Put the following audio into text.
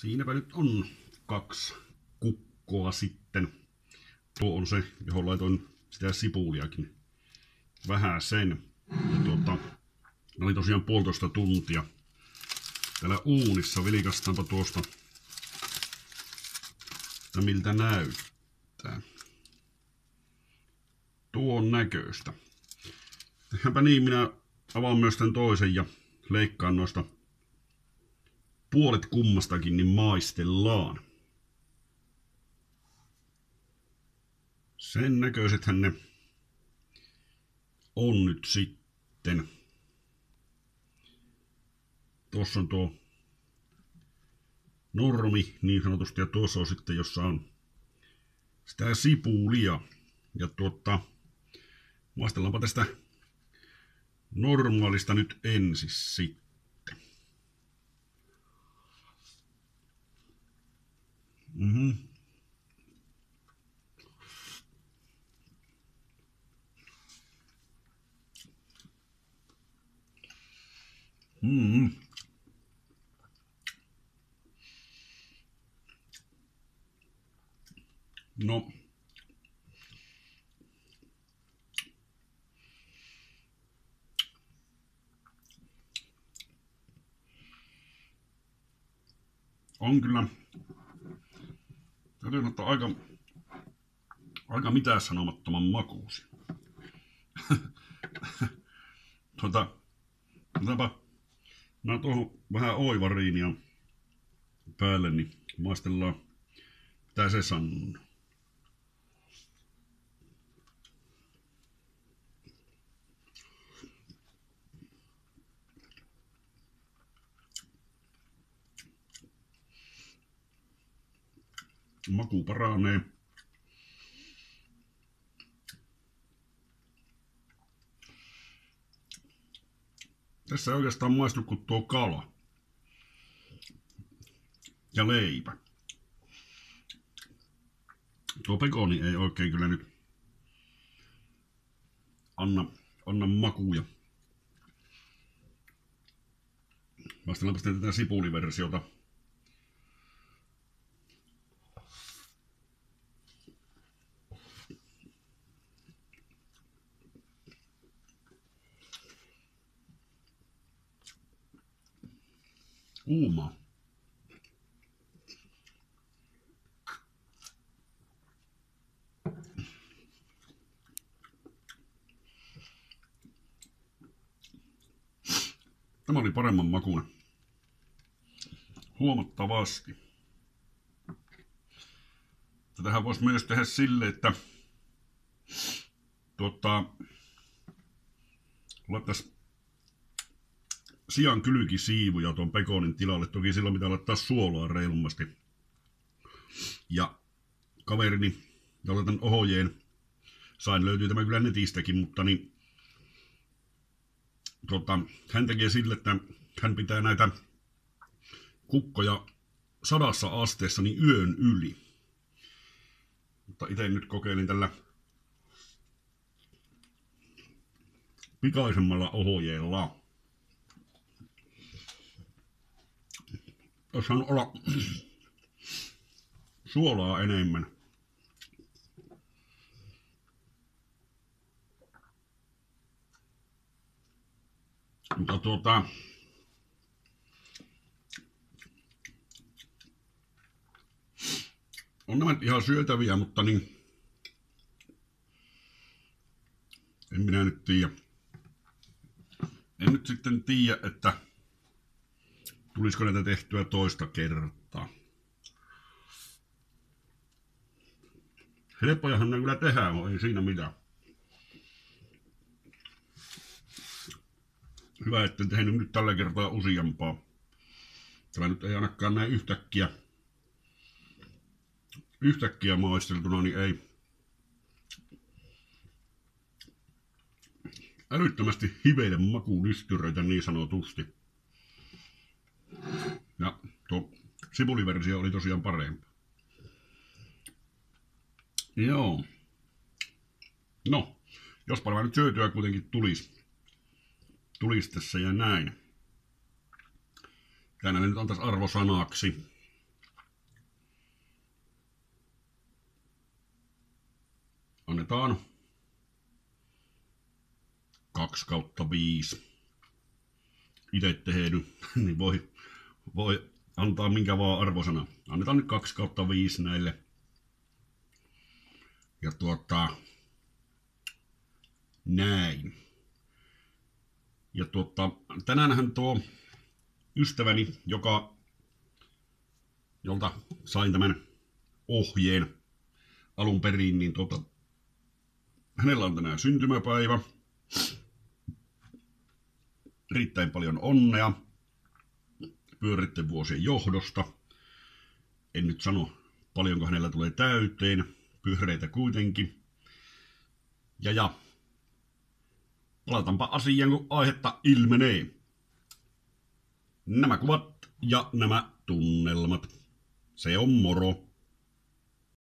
Siinäpä nyt on kaksi kukkoa sitten. Tuo on se, johon laitoin sitä sipuliakin. Vähän sen. Tuota, ne oli tosiaan puolitoista tuntia täällä uunissa. Vilikastaanpa tuosta, että miltä näyttää. Tuon näköistä. Tehdäänpä niin, minä avaan myös tämän toisen ja leikkaan noista puolet kummastakin, niin maistellaan. Sen näköisethän ne on nyt sitten. Tuossa on tuo normi niin sanotusti ja tuossa on sitten jossa on sitä sipulia. Ja tuota, maistellaanpa tästä normaalista nyt ensin sitten. Mhm. Mm. No. On kyllä. Täytyy sanoa, että aika, aika mitään sanomattoman makuusi. tuota, otetaanpa Mä tuohon vähän oivariinia päälle, niin maistellaan, mitä se sanoo. Maku paranee. Tässä ei oikeastaan maistu kuin tuo kala. Ja leipä. Tuo pekoni ei oikein kyllä nyt anna, anna makuja. Maistellaanpa sitten tätä sipuliversiota. Kuuma. Tämä oli paremman makuinen. Huomattavasti. Tätähän voisi myös tehdä sille, että tuota, laittaisi sian kylkisiivuja tuon pekonin tilalle. Toki silloin pitää laittaa suolaa reilumasti. Ja kaverini, jolle tämän ohjeen sain, löytyy tämä kyllä netistäkin, mutta niin, tota, hän tekee sille, että hän pitää näitä kukkoja sadassa asteessa niin yön yli. Mutta itse nyt kokeilin tällä pikaisemmalla ohjeella. Olisi saanut olla suolaa enemmän. Mutta tuota, on nämä ihan syötäviä, mutta niin en minä nyt tiedä. En nyt sitten tiedä, että Tulisiko näitä tehtyä toista kertaa? Helppojahan ne kyllä tehdään, ei siinä mitään. Hyvä, että en tehnyt nyt tällä kertaa useampaa. Tämä nyt ei ainakaan näin yhtäkkiä, yhtäkkiä maisteltuna, niin ei älyttömästi hiveille makulystyröitä niin sanotusti. Sipuliversio oli tosiaan parempi. Joo. No, jos paljon nyt syötyä kuitenkin tulisi, tulisi tässä ja näin. Tänään nyt antaisi arvosanaksi. Annetaan 2 kautta 5. Itse tehdy, niin voi, voi antaa minkä vaan arvosana. Annetaan nyt 2 kautta 5 näille. Ja tuota, näin. Ja tuota, tänäänhän tuo ystäväni, joka, jolta sain tämän ohjeen alun perin, niin tuota, hänellä on tänään syntymäpäivä. Riittäin paljon onnea pyöritten vuosien johdosta. En nyt sano paljonko hänellä tulee täyteen, pyöreitä kuitenkin. Ja ja, palataanpa asiaan kun aihetta ilmenee. Nämä kuvat ja nämä tunnelmat. Se on moro.